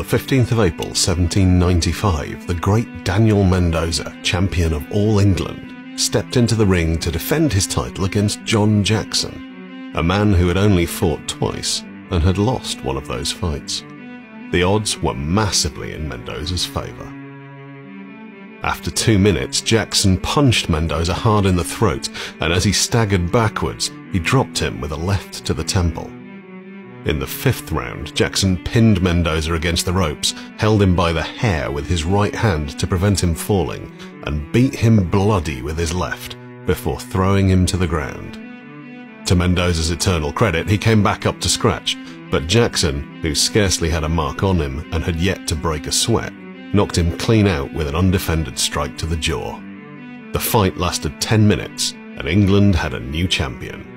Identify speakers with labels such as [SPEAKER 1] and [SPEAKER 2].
[SPEAKER 1] the 15th of April 1795, the great Daniel Mendoza, champion of all England, stepped into the ring to defend his title against John Jackson, a man who had only fought twice and had lost one of those fights. The odds were massively in Mendoza's favour. After two minutes, Jackson punched Mendoza hard in the throat, and as he staggered backwards, he dropped him with a left to the temple. In the fifth round, Jackson pinned Mendoza against the ropes, held him by the hair with his right hand to prevent him falling, and beat him bloody with his left, before throwing him to the ground. To Mendoza's eternal credit, he came back up to scratch, but Jackson, who scarcely had a mark on him and had yet to break a sweat, knocked him clean out with an undefended strike to the jaw. The fight lasted 10 minutes, and England had a new champion.